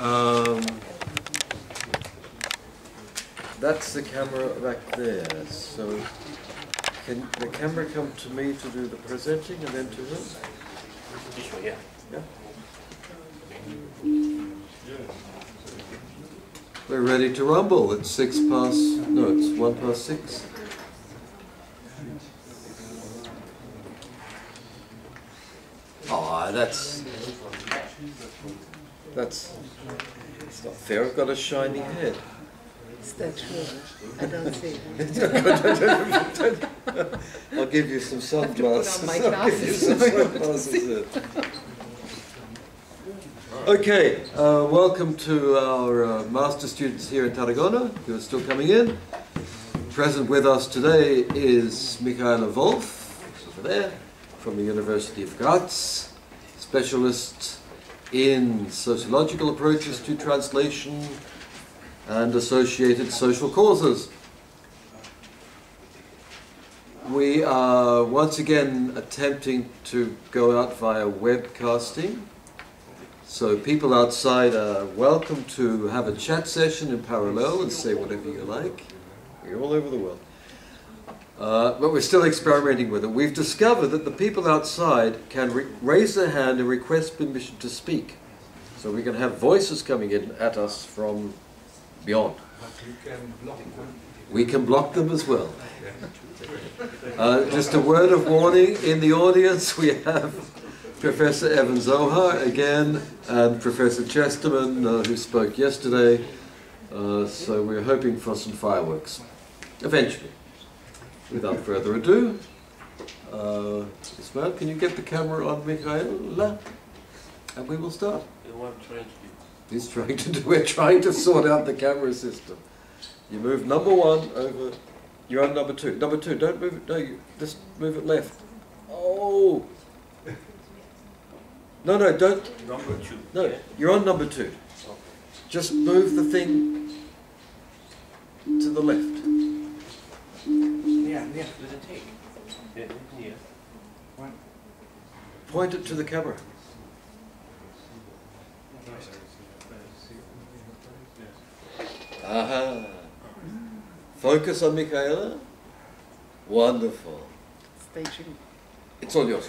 Um, that's the camera back there. So can the camera come to me to do the presenting and then to him? Yeah. Yeah. We're ready to rumble. It's six past, no, it's one past six. Oh, that's, that's, it's not fair. I've got a shiny head. Is that true? I don't see that. I'll give you some have to put on sunglasses. I'll give you some sunglasses. Okay, uh, welcome to our uh, master students here in Tarragona who are still coming in. Present with us today is Michaela Wolf, over there, from the University of Graz, specialist in sociological approaches to translation and associated social causes. We are once again attempting to go out via webcasting. So people outside are welcome to have a chat session in parallel and say whatever you like. We're all over the world. Uh, but we're still experimenting with it. We've discovered that the people outside can re- raise their hand and request permission to speak. So we can have voices coming in at us from beyond. We can block them as well. Uh, just a word of warning in the audience, we have Professor Even-Zohar again and Professor Chesterman, uh, who spoke yesterday. Uh, so we're hoping for some fireworks eventually. Without further ado, uh, Ismail, can you get the camera on Michaela? And we will start. You know I'm trying to do? He's trying to do, we're trying to sort out the camera system. You move number one over, you're on number two. Number two, don't move it, no, you, just move it left. Oh! No, no, don't, Number two. no, you're on number two. Just move the thing to the left. Yeah, yeah. Does it take? Yeah, yeah. Point it to the camera. Aha. Focus on Michaela. Wonderful. Stay tuned. It's all yours.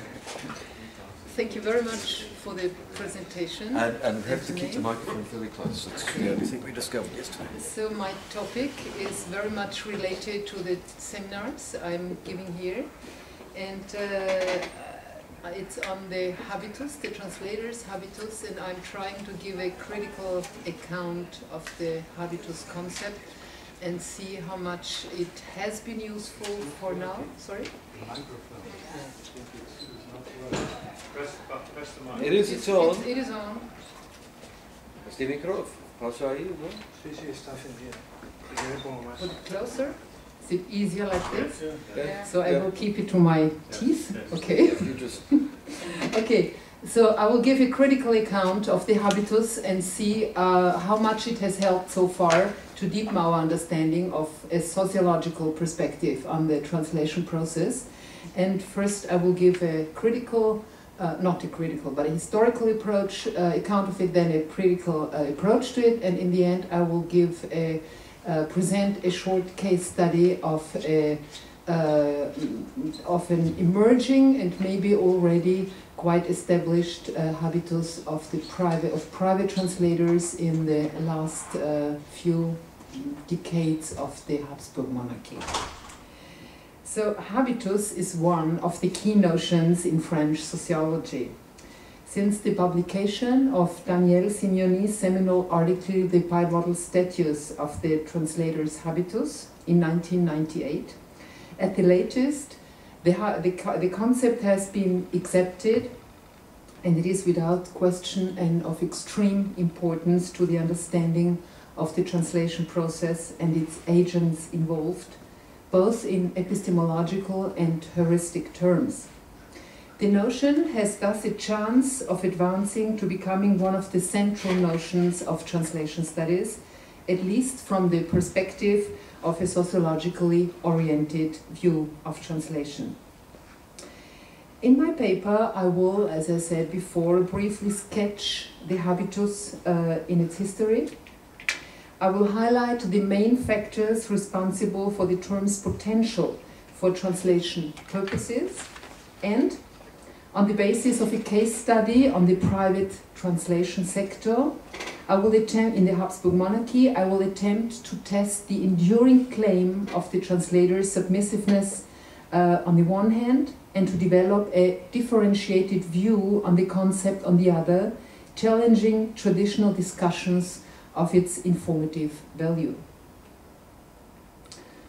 Thank you very much for the presentation. And, and have to keep the microphone fairly close. That's the only thing we discovered yesterday. So my topic is very much related to the seminars I'm giving here. And uh, it's on the habitus, the translator's habitus, and I'm trying to give a critical account of the habitus concept and see how much it has been useful for now. Sorry? It is, it's on. It, it is on. Este micrófono. Passa aí, não? Sí, sí, está encendido. Si quiere pongo. Put it closer. Is it easier like this? Okay. So I will keep it to my teeth. Okay. You just, Okay. So I will give a critical account of the habitus and see uh, how much it has helped so far to deepen our understanding of a sociological perspective on the translation process. And first, I will give a critical, uh, not a critical, but a historical approach uh, account of it, then a critical uh, approach to it, and in the end, I will give a uh, present a short case study of a of an emerging and maybe already quite established habitus of the private of private translators in the last few decades of the Habsburg monarchy. So habitus is one of the key notions in French sociology. Since the publication of Daniel Simeoni's seminal article The Pivotal Status of the Translator's Habitus in 1998, at the latest, the, the, the concept has been accepted and it is without question and of extreme importance to the understanding of the translation process and its agents involved, both in epistemological and heuristic terms. The notion has thus a chance of advancing to becoming one of the central notions of translation studies, at least from the perspective of a sociologically oriented view of translation. In my paper, I will, as I said before, briefly sketch the habitus uh, in its history. I will highlight the main factors responsible for the term's potential for translation purposes and on the basis of a case study on the private translation sector, I will attempt, in the Habsburg monarchy, I will attempt to test the enduring claim of the translator's submissiveness uh, on the one hand, and to develop a differentiated view on the concept on the other, challenging traditional discussions of its informative value.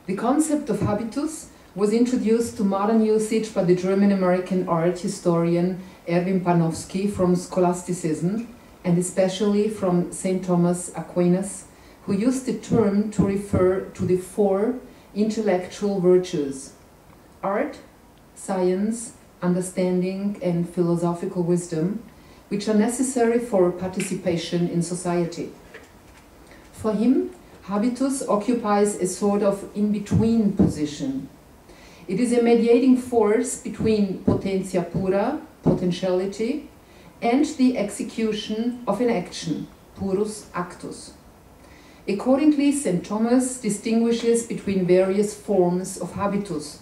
The concept of habitus was introduced to modern usage by the German American art historian Erwin Panofsky from scholasticism and especially from St. Thomas Aquinas, who used the term to refer to the four intellectual virtues art, science, understanding, and philosophical wisdom, which are necessary for participation in society. For him, habitus occupies a sort of in between position it is a mediating force between potentia pura, potentiality, and the execution of an action, purus actus. Accordingly, St. Thomas distinguishes between various forms of habitus,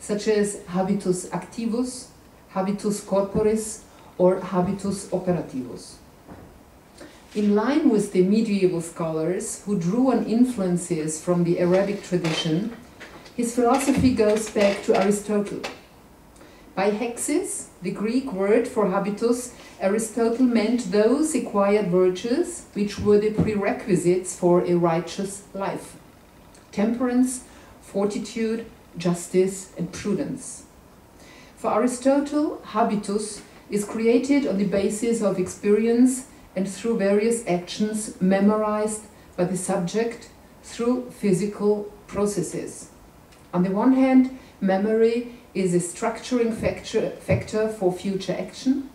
such as habitus activus, habitus corporis, or habitus operativus. In line with the medieval scholars who drew on influences from the Arabic tradition, his philosophy goes back to Aristotle. By hexis, the Greek word for habitus, Aristotle meant those acquired virtues which were the prerequisites for a righteous life temperance, fortitude, justice, and prudence. For Aristotle, habitus is created on the basis of experience and through various actions memorized by the subject through physical processes. On the one hand, memory is a structuring factor, factor for future action.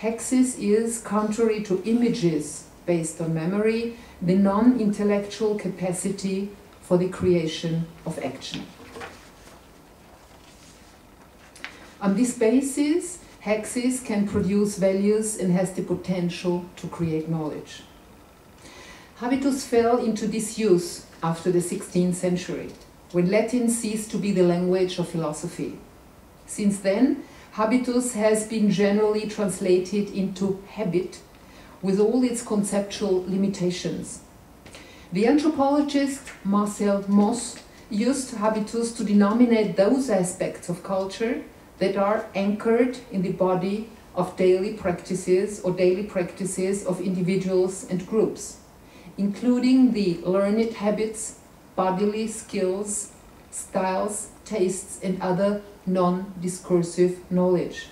Hexis is, contrary to images based on memory, the non intellectual capacity for the creation of action. On this basis, Hexis can produce values and has the potential to create knowledge. Habitus fell into disuse after the 16th century when Latin ceased to be the language of philosophy. Since then, habitus has been generally translated into habit with all its conceptual limitations. The anthropologist Marcel Mauss used habitus to denominate those aspects of culture that are anchored in the body of daily practices or daily practices of individuals and groups, including the learned habits bodily skills, styles, tastes, and other non-discursive knowledge.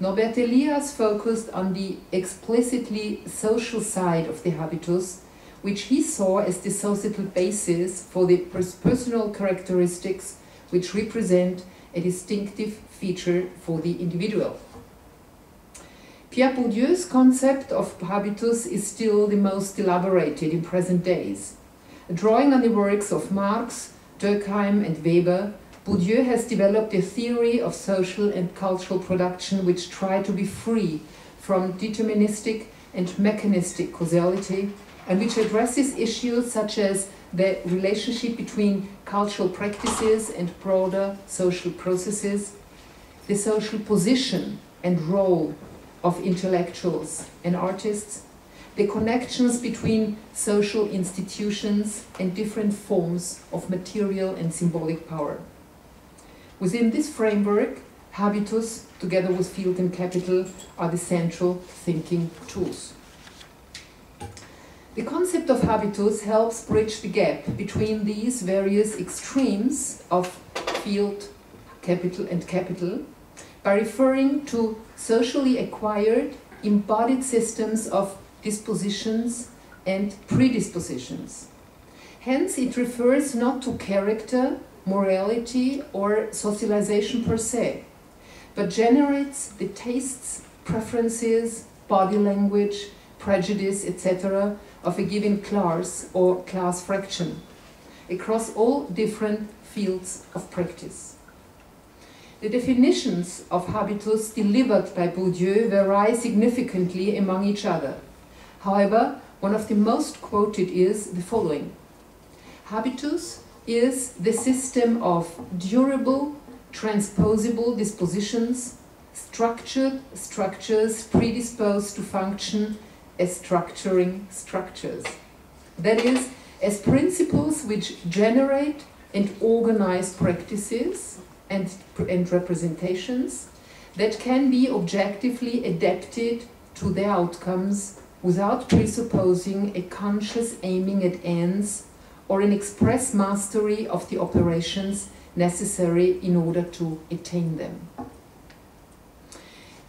Norbert Elias focused on the explicitly social side of the habitus, which he saw as the societal basis for the personal characteristics which represent a distinctive feature for the individual. Pierre Bourdieu's concept of habitus is still the most elaborated in present days. Drawing on the works of Marx, Durkheim, and Weber, Bourdieu has developed a theory of social and cultural production which try to be free from deterministic and mechanistic causality and which addresses issues such as the relationship between cultural practices and broader social processes, the social position and role of intellectuals and artists, the connections between social institutions and different forms of material and symbolic power. Within this framework, habitus, together with field and capital, are the central thinking tools. The concept of habitus helps bridge the gap between these various extremes of field, capital, and capital by referring to socially acquired, embodied systems of dispositions, and predispositions. Hence, it refers not to character, morality, or socialization per se, but generates the tastes, preferences, body language, prejudice, etc., of a given class or class fraction across all different fields of practice. The definitions of habitus delivered by Bourdieu vary significantly among each other. However, one of the most quoted is the following Habitus is the system of durable, transposable dispositions, structured structures predisposed to function as structuring structures. That is, as principles which generate and organize practices and, and representations that can be objectively adapted to their outcomes without presupposing a conscious aiming at ends or an express mastery of the operations necessary in order to attain them.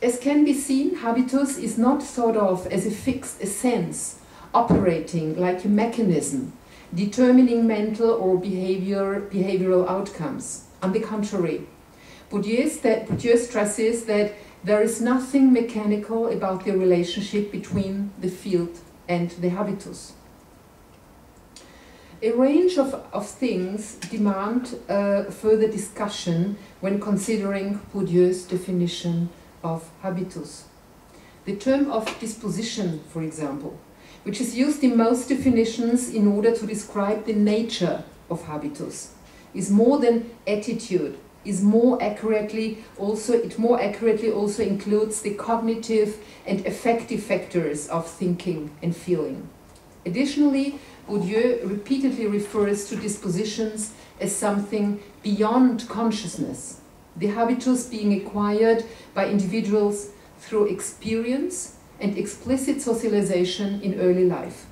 As can be seen, habitus is not thought of as a fixed essence, operating like a mechanism, determining mental or behavior, behavioral outcomes. On the contrary, Bourdieu, Bourdieu stresses that there is nothing mechanical about the relationship between the field and the habitus. A range of, of things demand uh, further discussion when considering Bourdieu's definition of habitus. The term of disposition, for example, which is used in most definitions in order to describe the nature of habitus, is more than attitude, is more accurately also it more accurately also includes the cognitive and affective factors of thinking and feeling. Additionally, Bourdieu repeatedly refers to dispositions as something beyond consciousness, the habitus being acquired by individuals through experience and explicit socialization in early life.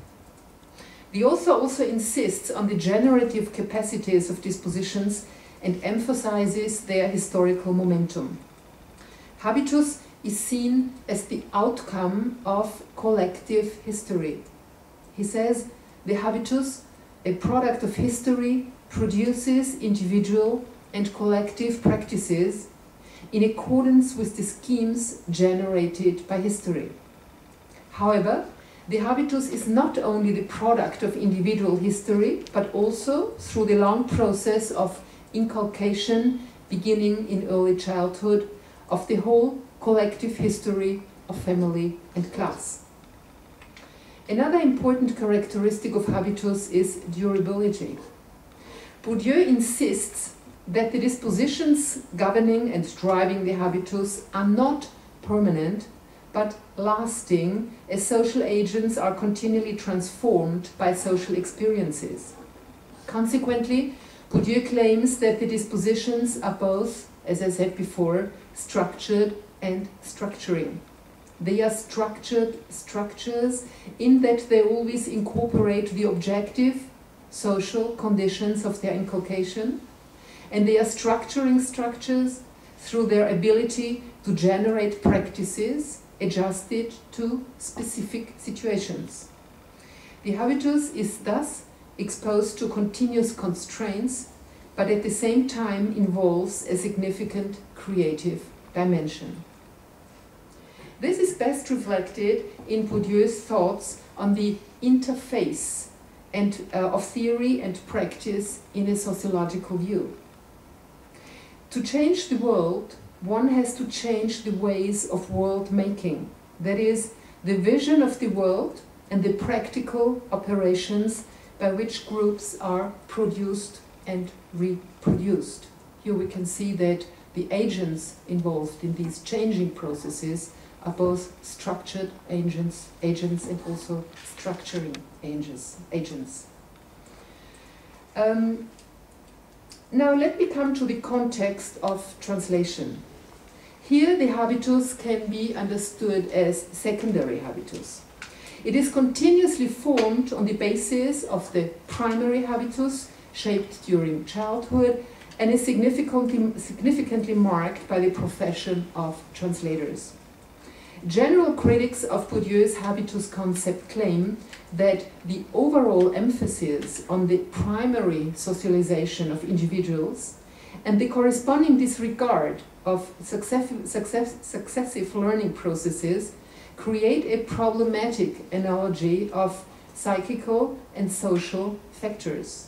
The author also insists on the generative capacities of dispositions and emphasizes their historical momentum. Habitus is seen as the outcome of collective history. He says the habitus, a product of history, produces individual and collective practices in accordance with the schemes generated by history. However, the habitus is not only the product of individual history, but also through the long process of inculcation beginning in early childhood of the whole collective history of family and class. Another important characteristic of habitus is durability. Bourdieu insists that the dispositions governing and driving the habitus are not permanent but lasting as social agents are continually transformed by social experiences. Consequently, Bourdieu claims that the dispositions are both, as I said before, structured and structuring. They are structured structures in that they always incorporate the objective social conditions of their inculcation, and they are structuring structures through their ability to generate practices adjusted to specific situations. The habitus is thus exposed to continuous constraints, but at the same time involves a significant creative dimension. This is best reflected in Bourdieu's thoughts on the interface and, uh, of theory and practice in a sociological view. To change the world, one has to change the ways of world making, that is, the vision of the world and the practical operations by which groups are produced and reproduced. Here we can see that the agents involved in these changing processes are both structured agents, agents and also structuring agents. agents. Um, now let me come to the context of translation. Here the habitus can be understood as secondary habitus. It is continuously formed on the basis of the primary habitus shaped during childhood and is significantly, significantly marked by the profession of translators. General critics of Bourdieu's habitus concept claim that the overall emphasis on the primary socialization of individuals and the corresponding disregard of successive, success, successive learning processes create a problematic analogy of psychical and social factors.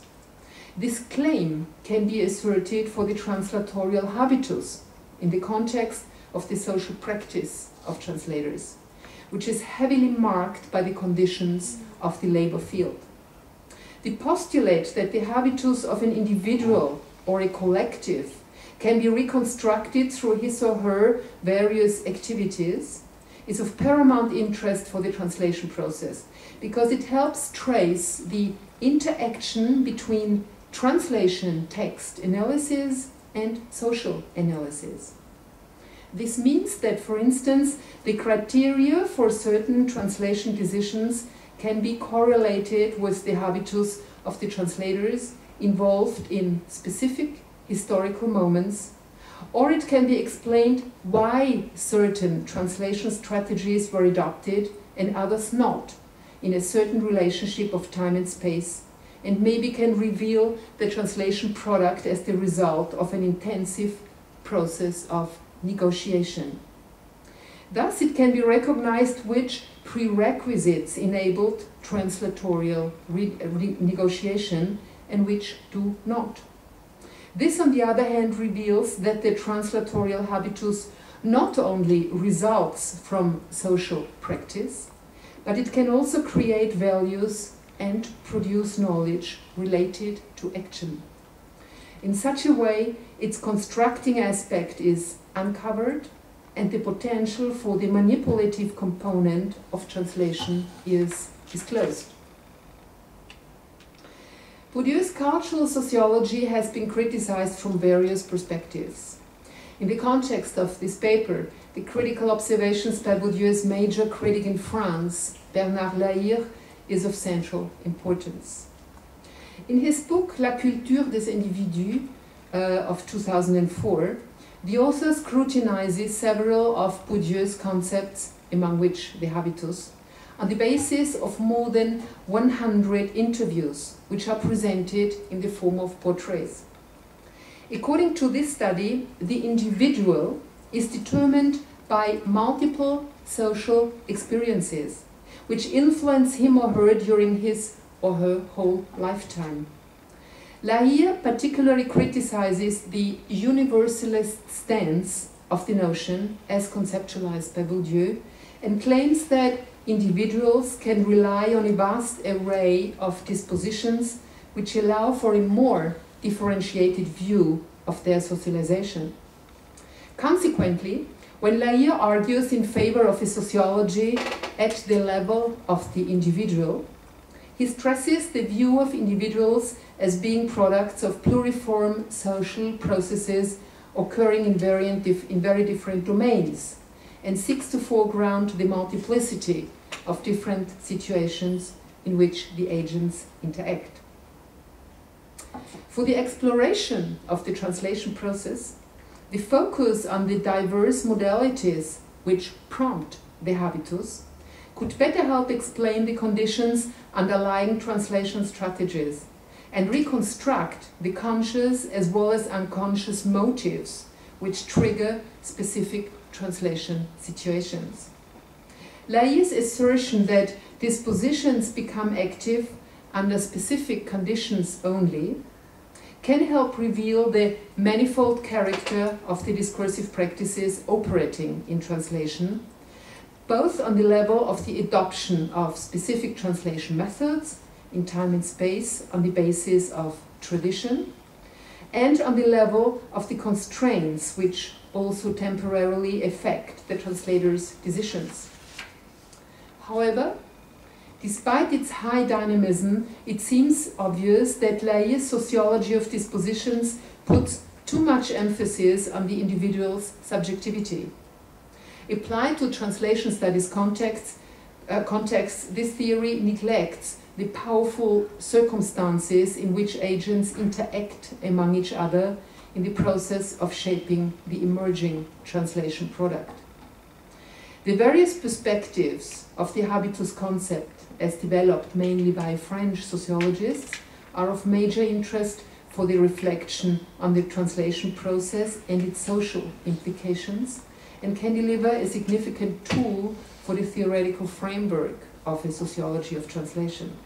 This claim can be asserted for the translatorial habitus, in the context of the social practice of translators, which is heavily marked by the conditions of the labor field. The postulate that the habitus of an individual or a collective can be reconstructed through his or her various activities is of paramount interest for the translation process because it helps trace the interaction between translation text analysis and social analysis. This means that, for instance, the criteria for certain translation decisions can be correlated with the habitus of the translators involved in specific historical moments, or it can be explained why certain translation strategies were adopted and others not in a certain relationship of time and space, and maybe can reveal the translation product as the result of an intensive process of negotiation. Thus, it can be recognized which prerequisites enabled translatorial negotiation and which do not. This, on the other hand, reveals that the translatorial habitus not only results from social practice, but it can also create values and produce knowledge related to action. In such a way, its constructing aspect is uncovered and the potential for the manipulative component of translation is disclosed. Bourdieu's cultural sociology has been criticized from various perspectives. In the context of this paper, the critical observations by Bourdieu's major critic in France, Bernard Lahire, is of central importance. In his book La culture des individus uh, of 2004, the author scrutinizes several of Bourdieu's concepts, among which the habitus, on the basis of more than 100 interviews, which are presented in the form of portraits. According to this study, the individual is determined by multiple social experiences, which influence him or her during his or her whole lifetime. Lahire particularly criticizes the universalist stance of the notion as conceptualized by Bourdieu and claims that individuals can rely on a vast array of dispositions which allow for a more differentiated view of their socialization. Consequently, when Lahire argues in favor of a sociology at the level of the individual, he stresses the view of individuals as being products of pluriform social processes occurring in, in very different domains and seeks to foreground the multiplicity of different situations in which the agents interact. For the exploration of the translation process, the focus on the diverse modalities which prompt the habitus could better help explain the conditions underlying translation strategies and reconstruct the conscious as well as unconscious motives which trigger specific translation situations. Lahire's assertion that dispositions become active under specific conditions only can help reveal the manifold character of the discursive practices operating in translation, both on the level of the adoption of specific translation methods in time and space on the basis of tradition, and on the level of the constraints which also temporarily affect the translator's decisions. However, despite its high dynamism, it seems obvious that Lahire's sociology of dispositions puts too much emphasis on the individual's subjectivity. Applied to translation studies contexts, uh, context, this theory neglects the powerful circumstances in which agents interact among each other in the process of shaping the emerging translation product. The various perspectives of the habitus concept, as developed mainly by French sociologists, are of major interest for the reflection on the translation process and its social implications, and can deliver a significant tool for the theoretical framework of a sociology of translation.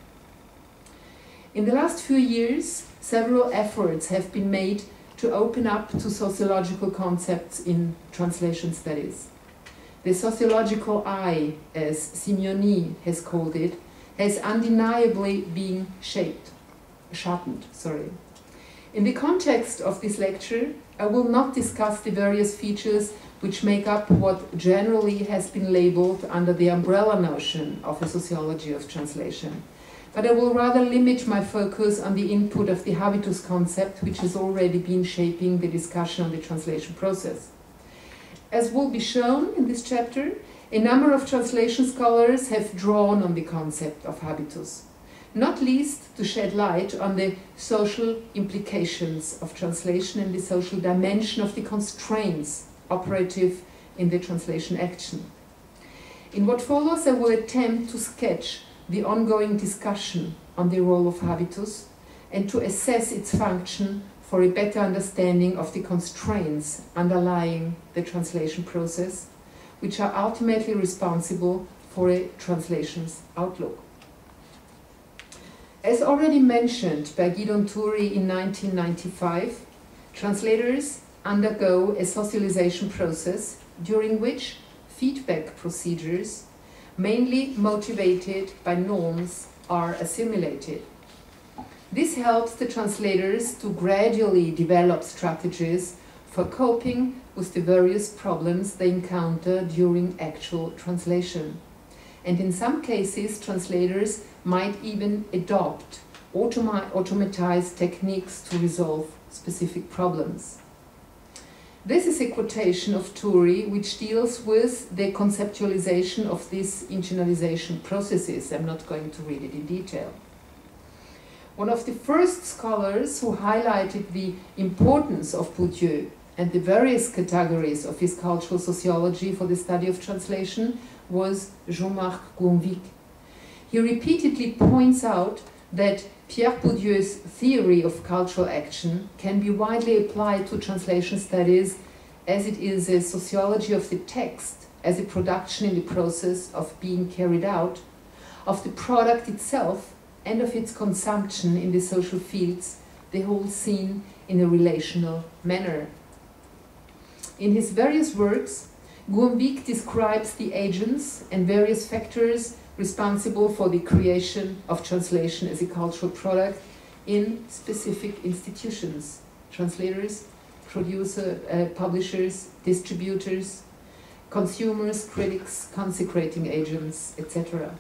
In the last few years, several efforts have been made to open up to sociological concepts in translation studies. The sociological eye, as Simeoni has called it, has undeniably been shaped, sharpened, sorry. In the context of this lecture, I will not discuss the various features which make up what generally has been labeled under the umbrella notion of a sociology of translation. But I will rather limit my focus on the input of the habitus concept, which has already been shaping the discussion on the translation process. As will be shown in this chapter, a number of translation scholars have drawn on the concept of habitus, not least to shed light on the social implications of translation and the social dimension of the constraints operative in the translation action. In what follows, I will attempt to sketch the ongoing discussion on the role of habitus and to assess its function for a better understanding of the constraints underlying the translation process, which are ultimately responsible for a translation's outlook. As already mentioned by Gideon Toury in 1995, translators undergo a socialization process during which feedback procedures, mainly motivated by norms, are assimilated. This helps the translators to gradually develop strategies for coping with the various problems they encounter during actual translation. And in some cases, translators might even adopt automatized techniques to resolve specific problems. This is a quotation of Toury which deals with the conceptualization of these internalization processes. I'm not going to read it in detail. One of the first scholars who highlighted the importance of Bourdieu and the various categories of his cultural sociology for the study of translation was Jean-Marc Gouanvic. He repeatedly points out that Pierre Bourdieu's theory of cultural action can be widely applied to translation studies as it is a sociology of the text as a production in the process of being carried out, of the product itself and of its consumption in the social fields, the whole scene in a relational manner. In his various works, Gouanvic describes the agents and various factors responsible for the creation of translation as a cultural product in specific institutions, translators, producer, uh, publishers, distributors, consumers, critics, consecrating agents, etc.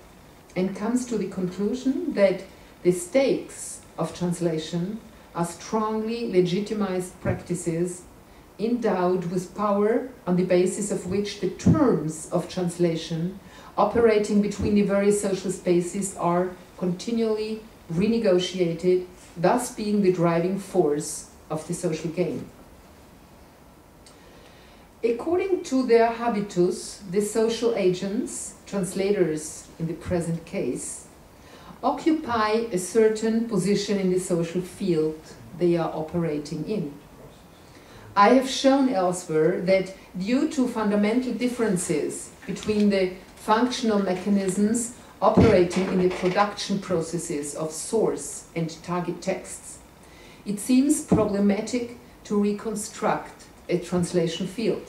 And comes to the conclusion that the stakes of translation are strongly legitimized practices endowed with power on the basis of which the terms of translation operating between the various social spaces are continually renegotiated, thus being the driving force of the social game. According to their habitus, the social agents, translators in the present case, occupy a certain position in the social field they are operating in. I have shown elsewhere that due to fundamental differences between the functional mechanisms operating in the production processes of source and target texts, it seems problematic to reconstruct a translation field.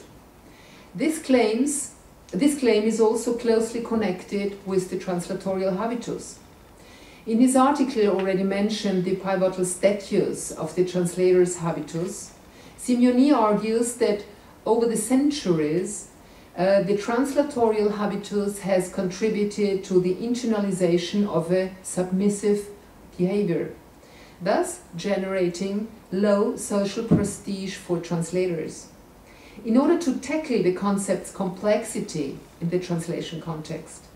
This, claims, this claim is also closely connected with the translatorial habitus. In his article already mentioned the pivotal status of the translator's habitus, Simeoni argues that over the centuries, uh, the translatorial habitus has contributed to the internalization of a submissive behavior, thus generating low social prestige for translators. In order to tackle the concept's complexity in the translation context,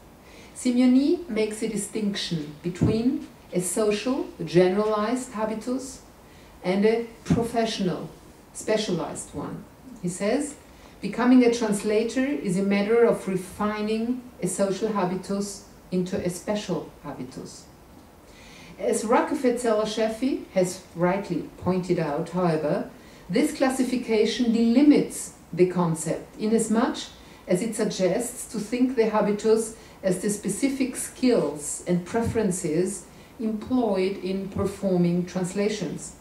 Simeoni makes a distinction between a social, generalized habitus and a professional, specialized one. He says, becoming a translator is a matter of refining a social habitus into a special habitus. As Rakefet Sheffy has rightly pointed out, however, this classification delimits the concept inasmuch as it suggests to think the habitus as the specific skills and preferences employed in performing translations.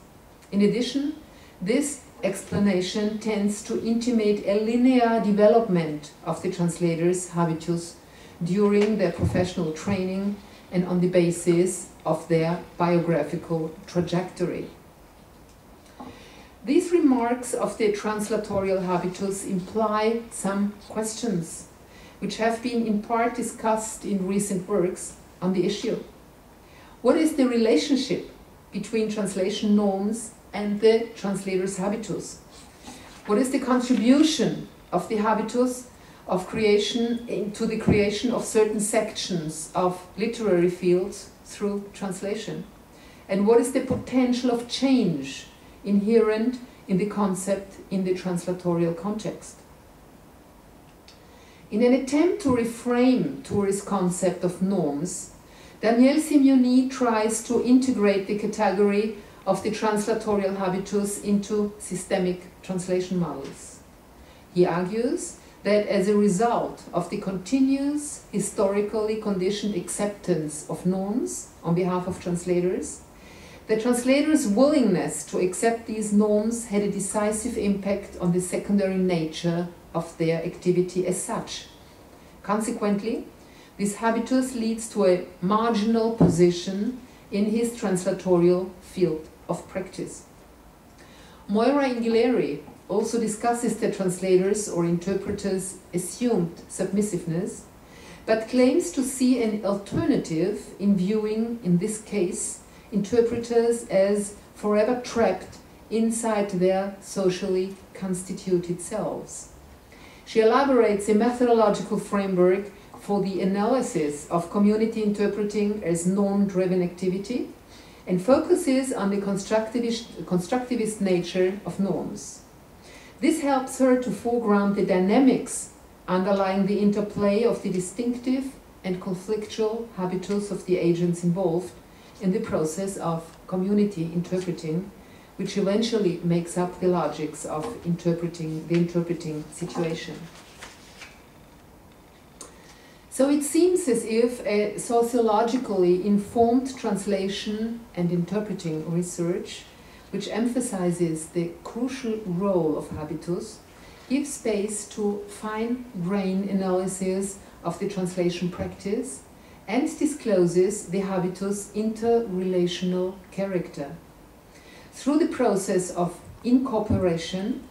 In addition, This explanation tends to intimate a linear development of the translator's habitus during their professional training and on the basis of their biographical trajectory. These remarks of the translatorial habitus imply some questions which have been in part discussed in recent works on the issue. What is the relationship between translation norms and the translator's habitus? What is the contribution of the habitus of creation to the creation of certain sections of literary fields through translation? And what is the potential of change inherent in the concept in the translatorial context? In an attempt to reframe Toury's concept of norms, Daniel Simeoni tries to integrate the category of the translatorial habitus into systemic translation models. He argues that as a result of the continuous historically conditioned acceptance of norms on behalf of translators, the translator's willingness to accept these norms had a decisive impact on the secondary nature of their activity as such. Consequently, this habitus leads to a marginal position in his translatorial field of practice. Moira Inghilleri also discusses the translator's or interpreter's assumed submissiveness, but claims to see an alternative in viewing, in this case, interpreters as forever trapped inside their socially constituted selves. She elaborates a methodological framework for the analysis of community interpreting as norm-driven activity and focuses on the constructivist, constructivist nature of norms. This helps her to foreground the dynamics underlying the interplay of the distinctive and conflictual habitus of the agents involved in the process of community interpreting, which eventually makes up the logics of interpreting the interpreting situation. So it seems as if a sociologically informed translation and interpreting research, which emphasizes the crucial role of habitus, gives space to fine grain analysis of the translation practice and discloses the habitus interrelational character. Through the process of incorporation,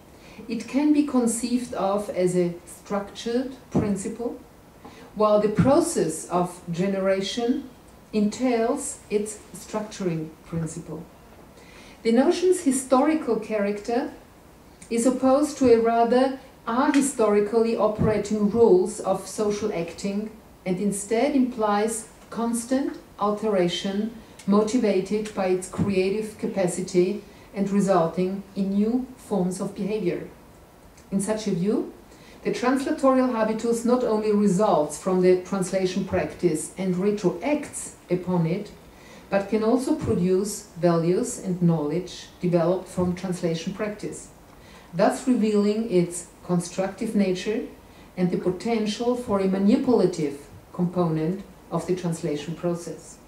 it can be conceived of as a structured principle, while the process of generation entails its structuring principle. The notion's historical character is opposed to a rather ahistorically operating rules of social acting and instead implies constant alteration motivated by its creative capacity and resulting in new forms of behavior. In such a view, the translatorial habitus not only results from the translation practice and retroacts upon it, but can also produce values and knowledge developed from translation practice, thus revealing its constructive nature and the potential for a manipulative component of the translation process.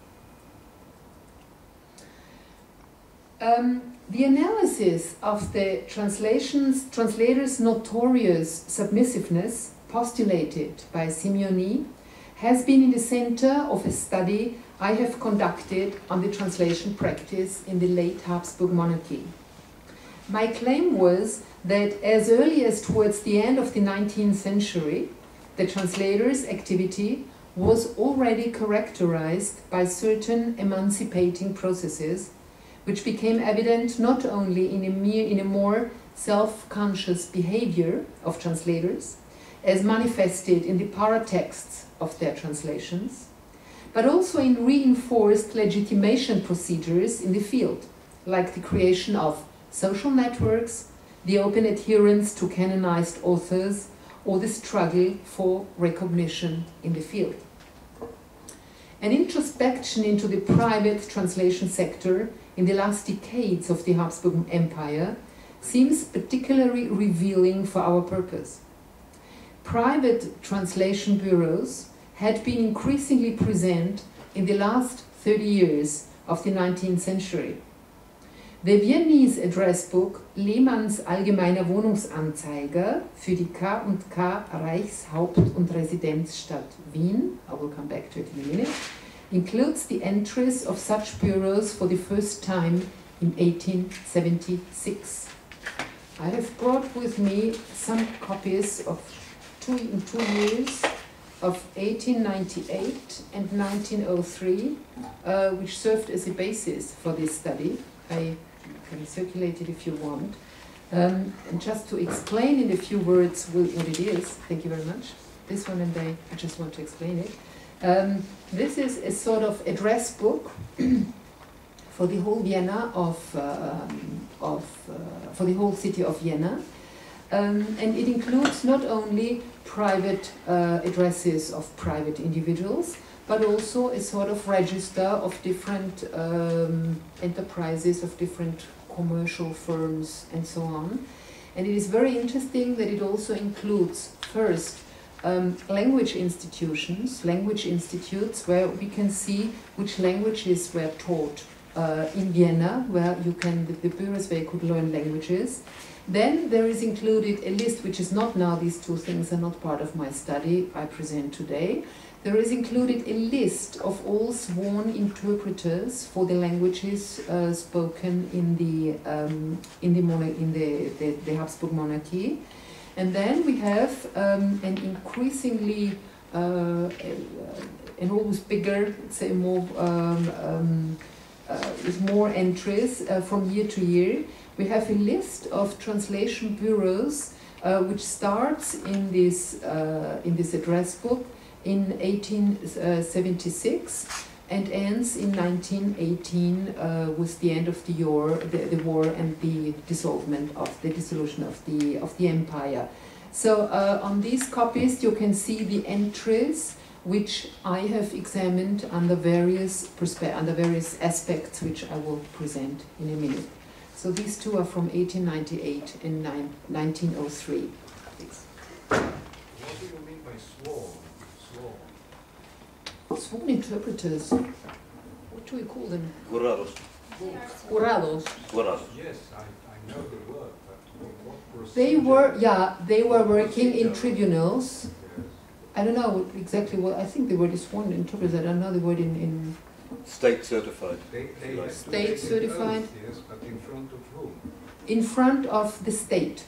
Um, the analysis of the translations, translator's notorious submissiveness postulated by Simeoni has been in the center of a study I have conducted on the translation practice in the late Habsburg monarchy. My claim was that as early as towards the end of the 19th century, the translator's activity was already characterized by certain emancipating processes, which became evident not only in a, mere, in a more self-conscious behavior of translators, as manifested in the paratexts of their translations, but also in reinforced legitimation procedures in the field, like the creation of social networks, the open adherence to canonized authors, or the struggle for recognition in the field. An introspection into the private translation sector in the last decades of the Habsburg Empire seems particularly revealing for our purpose. Private translation bureaus had been increasingly present in the last 30 years of the 19th century. Der Viennese Address Book, Lehmanns Allgemeiner Wohnungsanzeiger für die K&K Reichshaupt- und Residenzstadt Wien, I will come back to it in a minute, includes the entries of such bureaus for the first time in 1876. I have brought with me some copies of two, in two years of 1898 and 1903, uh, which served as a basis for this study. I can circulate it if you want. Um, and just to explain in a few words what it is, thank you very much. This one and I, I just want to explain it. Um, this is a sort of address book for the whole Vienna of, um, of uh, for the whole city of Vienna. Um, and it includes not only private uh, addresses of private individuals, but also a sort of register of different um, enterprises, of different commercial firms, and so on. And it is very interesting that it also includes, first, um, language institutions, language institutes, where we can see which languages were taught uh, in Vienna, where you can, the, the you could learn languages. Then there is included a list, which is not now, these two things are not part of my study I present today. There is included a list of all sworn interpreters for the languages uh, spoken in the, um, in, the, in the, the, the Habsburg monarchy. And then we have um, an increasingly, uh, an always bigger, say more, um, um, uh, with more entries uh, from year to year. We have a list of translation bureaus uh, which starts in this, uh, in this address book in 1876 and ends in 1918 uh, with the end of the war, the, the war and the dissolvement of the dissolution of the, of the empire. So uh, on these copies you can see the entries which I have examined under various under various aspects which I will present in a minute. So these two are from 1898 and nine, 1903. Please. What do you mean by sworn? Sworn. Sworn interpreters. What do we call them? Jurados. Jurados. Jurados. Yes, I, I know the word, but what procedure? They were, yeah, they were working in tribunals. I don't know exactly what, I think the word is sworn interpreters. I don't know the word in, in State certified. They, they have to State certified. oath, Yes, but in front of whom? in front of the state,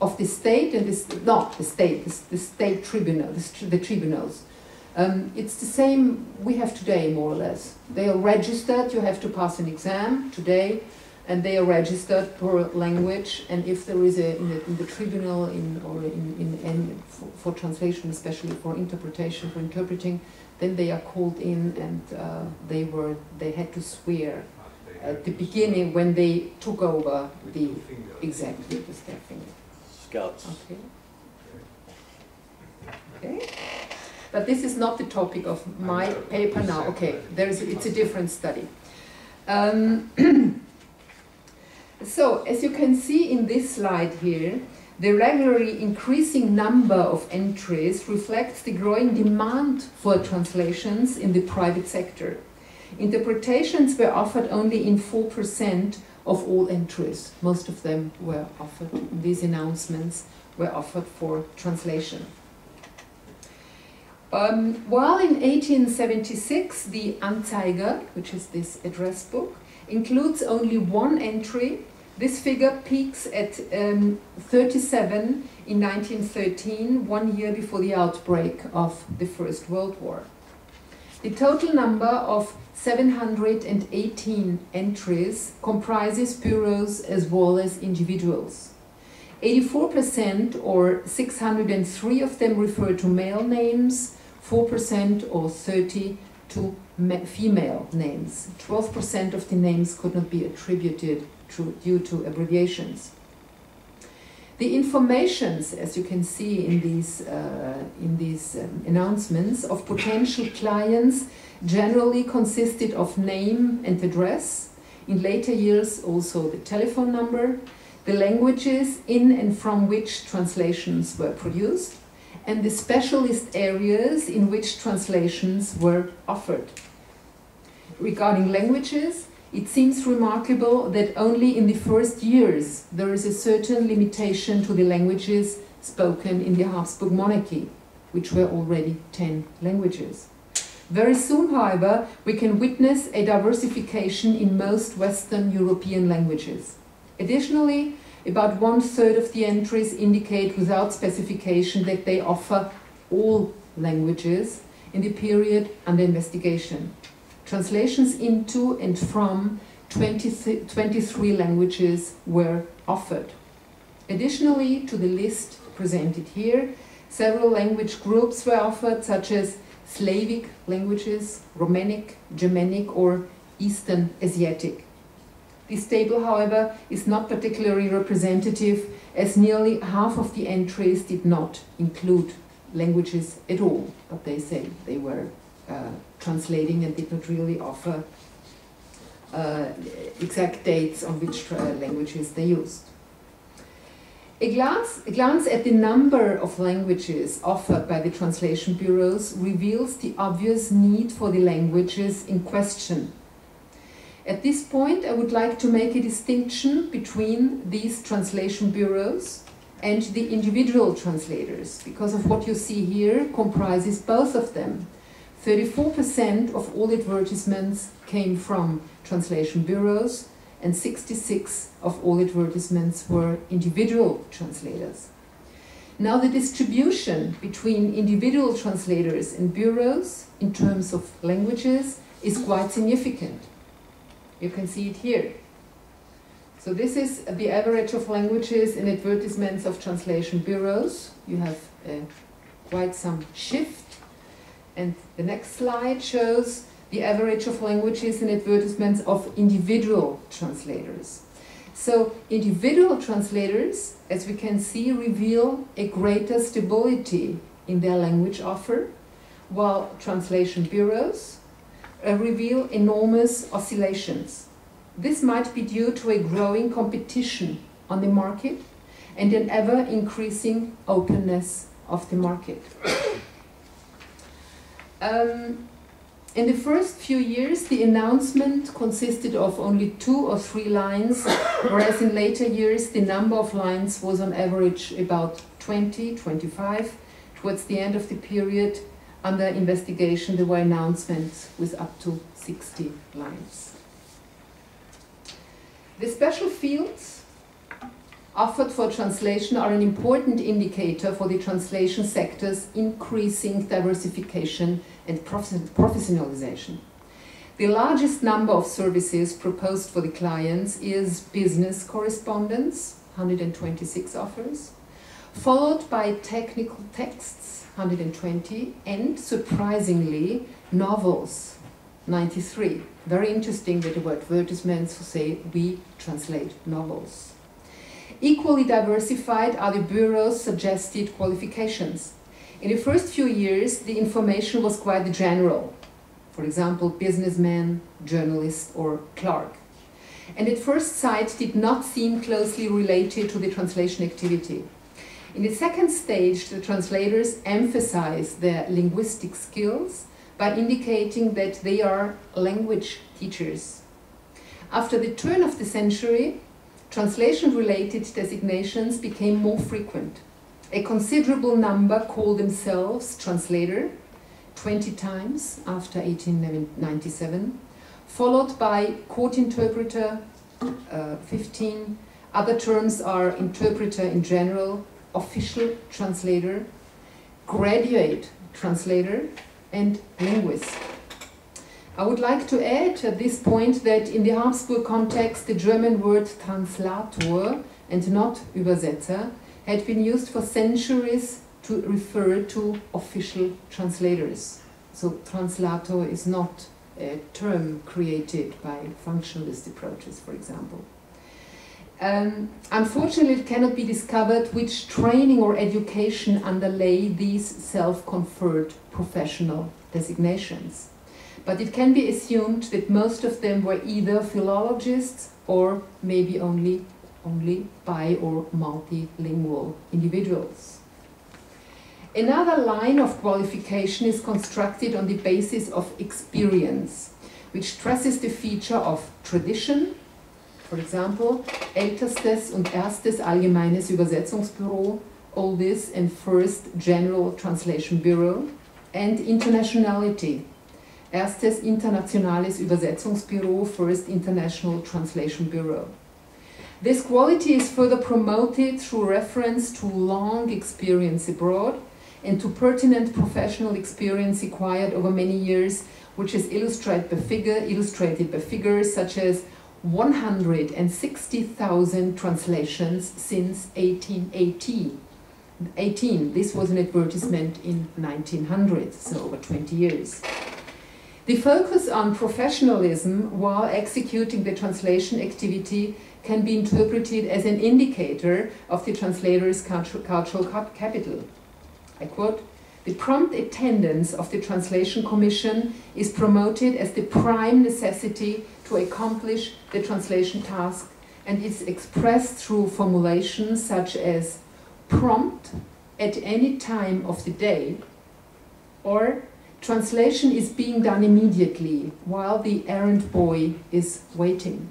of the state and this, not the state, the, the state tribunal, the, the tribunals. Um, it's the same we have today, more or less. They are registered, you have to pass an exam today, and they are registered per language. And if there is a, in the, in the tribunal in, or in, in, in for, for translation, especially for interpretation, for interpreting, then they are called in and uh, they were, they had to swear they have at the beginning when they took over the two fingers. exactly the step finger. Scouts. Okay. Okay. But this is not the topic of my paper now. Okay, there is it's a different study. Um, so as you can see in this slide here, the regularly increasing number of entries reflects the growing demand for translations in the private sector. Interpretations were offered only in 4% of all entries. Most of them were offered, these announcements were offered for translation. Um, while in 1876 the Anzeiger, which is this address book, includes only one entry, this figure peaks at um, 37 in 1913, one year before the outbreak of the First World War. The total number of 718 entries comprises bureaus as well as individuals. 84% or 603 of them refer to male names, 4% or 30 to female names. 12% of the names could not be attributed to, due to abbreviations. The informations, as you can see in these, uh, in these um, announcements, of potential clients generally consisted of name and address. In later years, also the telephone number, the languages in and from which translations were produced, and the specialist areas in which translations were offered. Regarding languages, it seems remarkable that only in the first years there is a certain limitation to the languages spoken in the Habsburg monarchy, which were already 10 languages. Very soon, however, we can witness a diversification in most Western European languages. Additionally, about one third of the entries indicate without specification that they offer all languages in the period under investigation. Translations into and from 20 23 languages were offered. Additionally to the list presented here, several language groups were offered such as Slavic languages, Romanic, Germanic or Eastern Asiatic. This table, however, is not particularly representative as nearly half of the entries did not include languages at all, but they say they were uh, translating and did not really offer uh, exact dates on which uh, languages they used. A glance, a glance at the number of languages offered by the translation bureaus reveals the obvious need for the languages in question. At this point, I would like to make a distinction between these translation bureaus and the individual translators, because of what you see here comprises both of them. 34% of all advertisements came from translation bureaus, and 66 of all advertisements were individual translators. Now, the distribution between individual translators and bureaus in terms of languages is quite significant. You can see it here. So this is the average of languages in advertisements of translation bureaus. You have uh, quite some shift. And the next slide shows the average of languages in advertisements of individual translators. So individual translators, as we can see, reveal a greater stability in their language offer, while translation bureaus reveal enormous oscillations. This might be due to a growing competition on the market and an ever increasing openness of the market. Um, in the first few years, the announcement consisted of only two or three lines, whereas in later years, the number of lines was on average about 20, 25. Towards the end of the period, under investigation, there were announcements with up to 60 lines. The special fields offered for translation are an important indicator for the translation sector's increasing diversification and professionalization. The largest number of services proposed for the clients is business correspondence, 126 offers, followed by technical texts, 120, and surprisingly, novels, 93. Very interesting that the advertisements say we translate novels. Equally diversified are the Bureau's suggested qualifications. In the first few years, the information was quite general. For example, businessman, journalist, or clerk. And at first sight did not seem closely related to the translation activity. In the second stage, the translators emphasize their linguistic skills by indicating that they are language teachers. After the turn of the century, translation-related designations became more frequent. A considerable number call themselves translator, 20 times after 1897, followed by court interpreter, uh, 15. Other terms are interpreter in general, official translator, graduate translator, and linguist. I would like to add at this point that in the Habsburg context, the German word translator and not Übersetzer had been used for centuries to refer to official translators. So translator is not a term created by functionalist approaches, for example. Um, unfortunately, it cannot be discovered which training or education underlay these self-conferred professional designations. But it can be assumed that most of them were either philologists or maybe only only bi or multilingual individuals. Another line of qualification is constructed on the basis of experience. which stresses the feature of tradition, for example, ältestes und erstes allgemeines Übersetzungsbüro, oldest and first general translation bureau, and internationality, erstes internationales Übersetzungsbüro, first international translation bureau. This quality is further promoted through reference to long experience abroad and to pertinent professional experience acquired over many years, which is illustrated by, figure, illustrated by figures such as 160,000 translations since 1818. 18. This was an advertisement in 1900, so over 20 years. The focus on professionalism while executing the translation activity can be interpreted as an indicator of the translator's cultural capital. I quote, the prompt attendance of the Translation Commission is promoted as the prime necessity to accomplish the translation task and is expressed through formulations such as prompt at any time of the day or translation is being done immediately while the errand boy is waiting.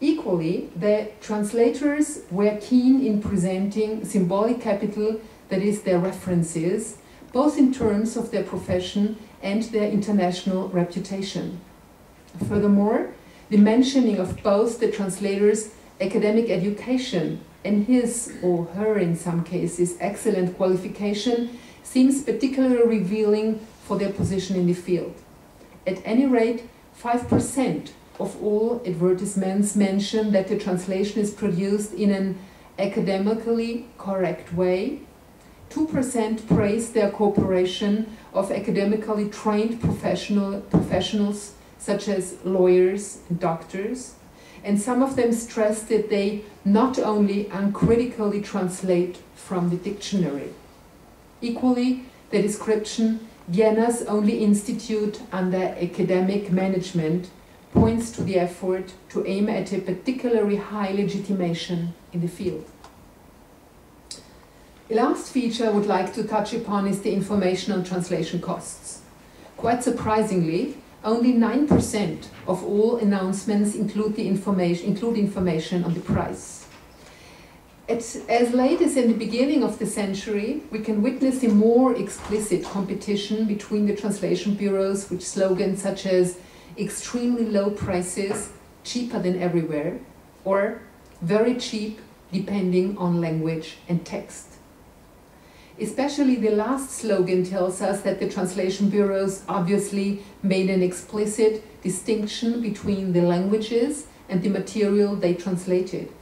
Equally, the translators were keen in presenting symbolic capital, that is, their references, both in terms of their profession and their international reputation. Furthermore, the mentioning of both the translator's academic education and his or her, in some cases, excellent qualification seems particularly revealing for their position in the field. At any rate, 5% of all advertisements mention that the translation is produced in an academically correct way. 2% praise their cooperation of academically trained professional, professionals such as lawyers and doctors. And some of them stress that they not only uncritically translate from the dictionary. Equally, the description Vienna's only institute under academic management points to the effort to aim at a particularly high legitimation in the field. The last feature I would like to touch upon is the information on translation costs. Quite surprisingly, only 9% of all announcements include, the information, include information on the price. As late as in the beginning of the century, we can witness a more explicit competition between the translation bureaus with slogans such as extremely low prices, cheaper than everywhere, or very cheap depending on language and text. Especially the last slogan tells us that the translation bureaus obviously made an explicit distinction between the languages and the material they translated.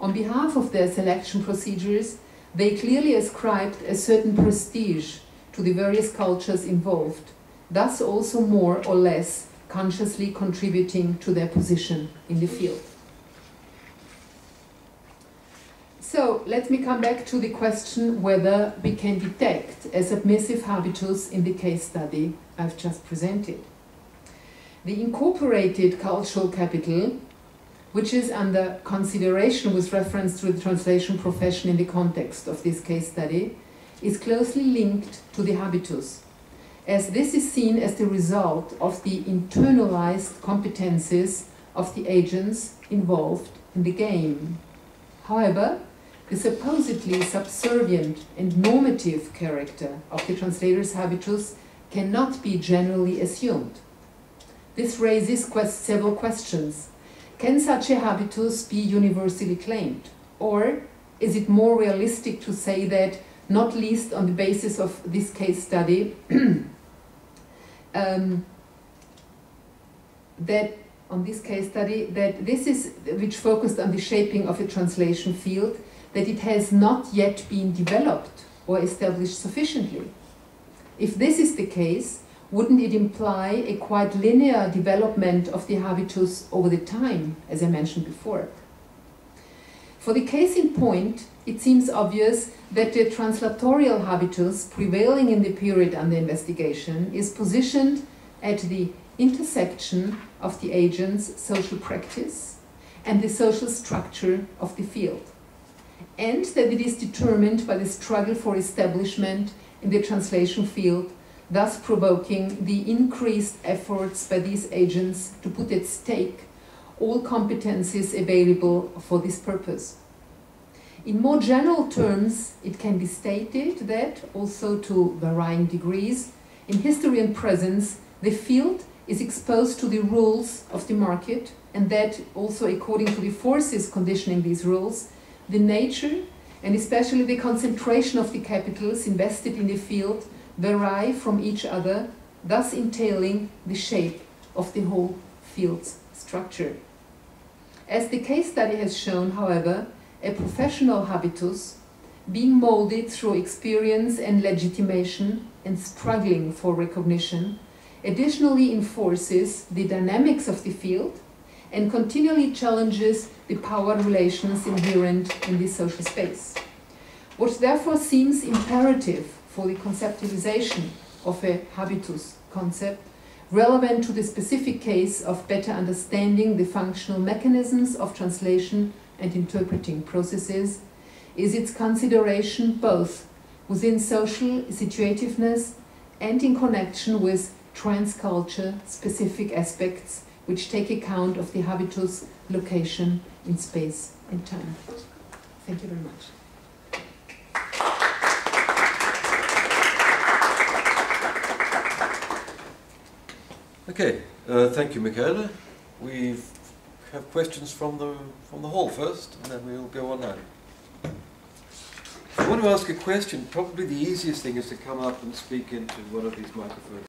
On behalf of their selection procedures, they clearly ascribed a certain prestige to the various cultures involved, thus also more or less consciously contributing to their position in the field. So let me come back to the question whether we can detect a submissive habitus in the case study I've just presented. The incorporated cultural capital, which is under consideration with reference to the translation profession in the context of this case study, is closely linked to the habitus as this is seen as the result of the internalized competences of the agents involved in the game. However, the supposedly subservient and normative character of the translator's habitus cannot be generally assumed. This raises quest several questions. Can such a habitus be universally claimed? Or is it more realistic to say that, not least on the basis of this case study, um, that on this case study that this is which focused on the shaping of a translation field that it has not yet been developed or established sufficiently. If this is the case, wouldn't it imply a quite linear development of the habitus over the time, as I mentioned before? For the case in point, it seems obvious that the translatorial habitus prevailing in the period under investigation is positioned at the intersection of the agent's social practice and the social structure of the field, and that it is determined by the struggle for establishment in the translation field thus provoking the increased efforts by these agents to put at stake all competencies available for this purpose. In more general terms, it can be stated that, also to varying degrees, in history and presence, the field is exposed to the rules of the market, and that also according to the forces conditioning these rules, the nature and especially the concentration of the capitals invested in the field vary from each other, thus entailing the shape of the whole field's structure. As the case study has shown, however, a professional habitus, being molded through experience and legitimation and struggling for recognition, additionally enforces the dynamics of the field and continually challenges the power relations inherent in this social space. What therefore seems imperative for the conceptualization of a habitus concept, relevant to the specific case of better understanding the functional mechanisms of translation and interpreting processes, is its consideration both within social situativeness and in connection with transculture specific aspects which take account of the habitus location in space and time. Thank you very much. Okay, uh, thank you, Michaela. We have questions from the from the hall first, and then we'll go online. If you want to ask a question, probably the easiest thing is to come up and speak into one of these microphones.